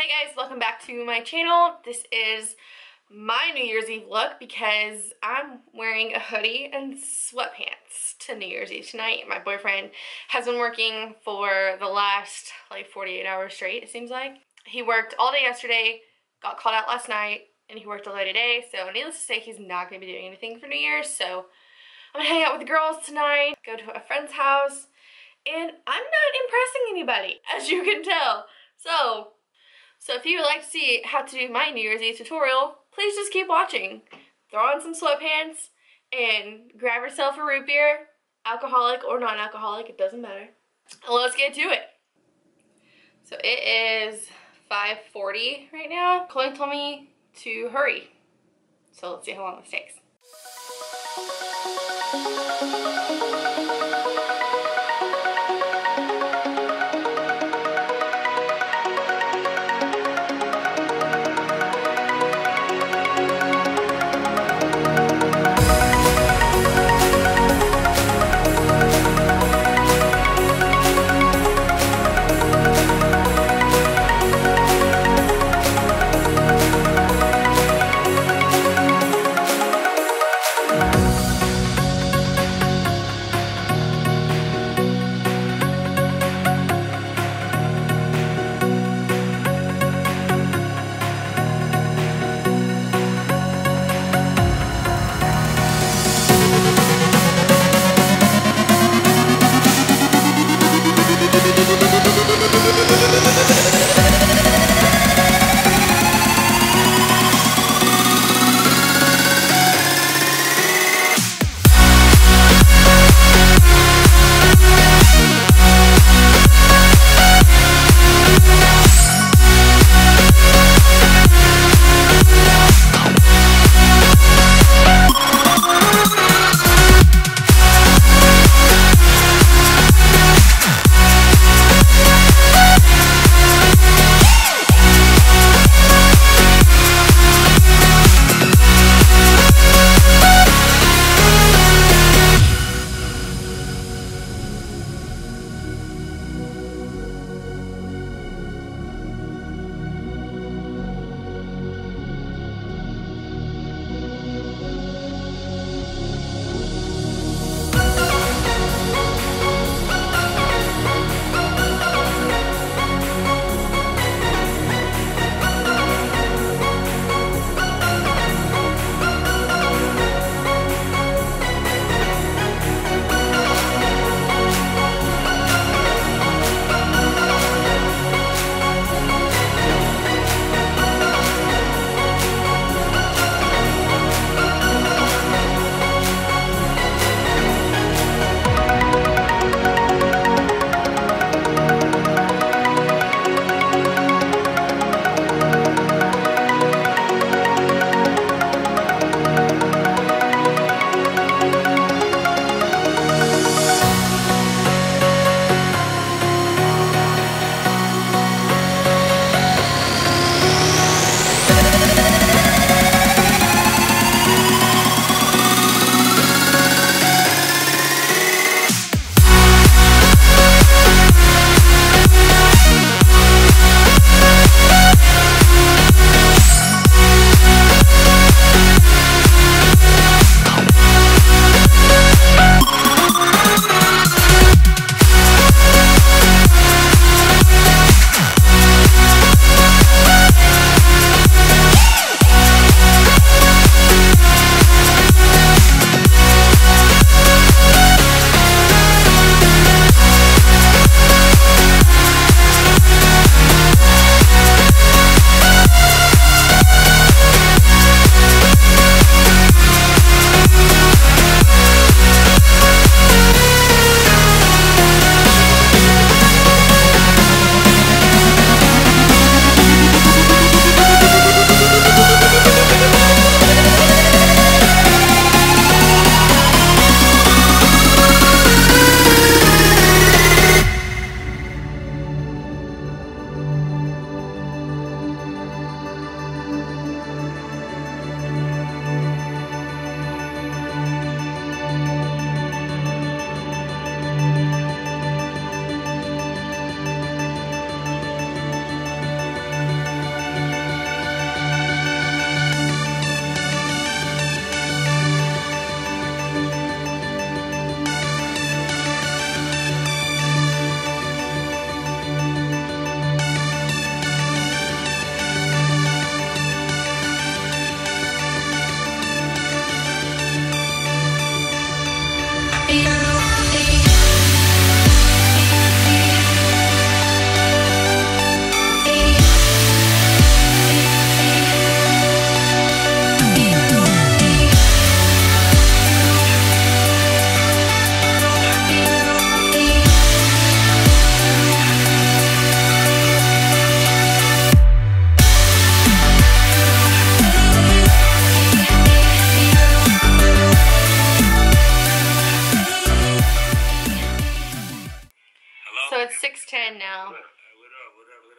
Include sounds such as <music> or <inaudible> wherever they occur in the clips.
Hey guys, welcome back to my channel. This is my New Year's Eve look because I'm wearing a hoodie and sweatpants to New Year's Eve tonight. My boyfriend has been working for the last like 48 hours straight, it seems like. He worked all day yesterday, got called out last night, and he worked all day today. So needless to say, he's not to be doing anything for New Year's. So I'm to hang out with the girls tonight, go to a friend's house, and I'm not impressing anybody, as you can tell. So, so if you would like to see how to do my New Year's Eve tutorial, please just keep watching. Throw on some sweatpants and grab yourself a root beer, alcoholic or non-alcoholic, it doesn't matter. And let's get to it. So it is 5.40 right now. Chloe told me to hurry. So let's see how long this takes.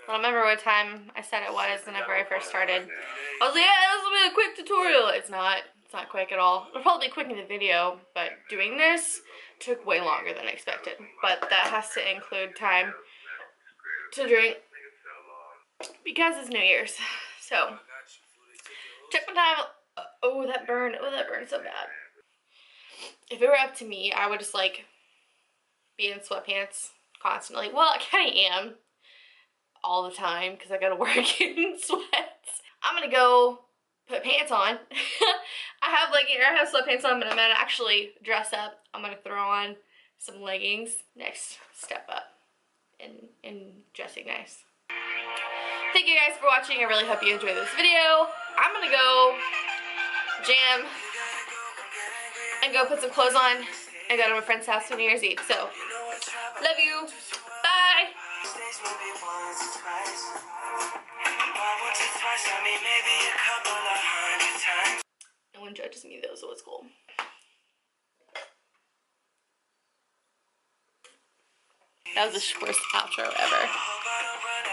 I don't remember what time I said it was whenever I first started. I was like, yeah, this will be a quick tutorial. It's not. It's not quick at all. It'll probably be quick in the video, but doing this took way longer than I expected. But that has to include time to drink because it's New Year's. <sighs> So, took my time. Oh, that burn. Oh, that burned so bad. If it were up to me, I would just like be in sweatpants constantly. Well, I kind of am all the time because I gotta <laughs> work in sweats. I'm gonna go put pants on. <laughs> I have like I have sweatpants on, but I'm gonna actually dress up. I'm gonna throw on some leggings. Next step up in in dressing nice. Thank you guys for watching. I really hope you enjoyed this video. I'm gonna go jam and go put some clothes on and go to my friend's house for New Year's Eve. So, love you. Bye. No one judges me though, so it's cool. That was the worst outro ever.